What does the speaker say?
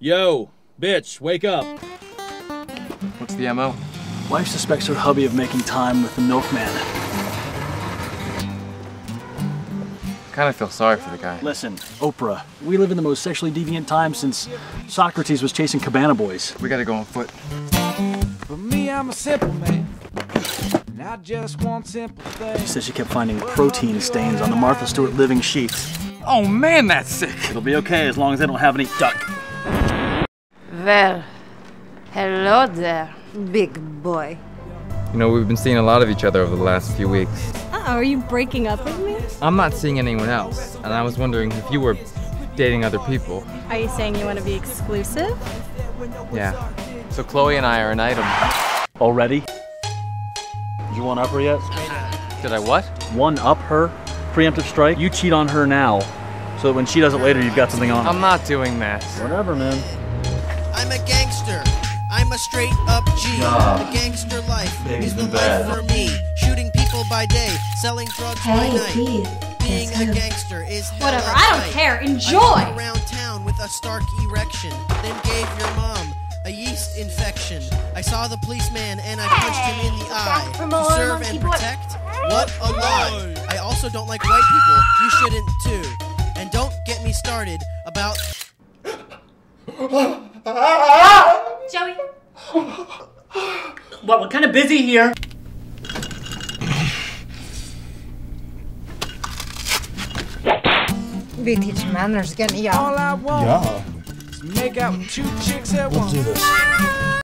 Yo, bitch, wake up. What's the MO? Wife suspects her hubby of making time with the milkman. I Kind of feel sorry for the guy. Listen, Oprah, we live in the most sexually deviant time since Socrates was chasing cabana boys. We gotta go on foot. For me, I'm a simple man. I just want simple She things. says she kept finding protein stains on the Martha Stewart living sheets. Oh man, that's sick. It'll be okay as long as they don't have any duck. Well, hello there, big boy. You know, we've been seeing a lot of each other over the last few weeks. Uh-oh, are you breaking up with me? I'm not seeing anyone else, and I was wondering if you were dating other people. Are you saying you want to be exclusive? Yeah. So Chloe and I are an item. Already? You one up her yet? Did I what? One up her? Preemptive strike? You cheat on her now, so that when she does it later, you've got something on. I'm not doing that. Whatever, man. I'm a gangster. I'm a straight up G. The gangster life is the life for me. Shooting people by day, selling drugs by Hey, night. please. Being Yes, a gangster is hell Whatever, I don't sight. care. I Enjoy. walked around town with a Stark erection, then gave your mom a yeast infection. I saw the policeman and I punched him in the eye. To serve monkey and boy. protect? What a lie. I also don't like white people. You shouldn't too. And don't get me started about Well, we're kind of busy here. We teach manners again, yeah. All I want is make out two chicks at once.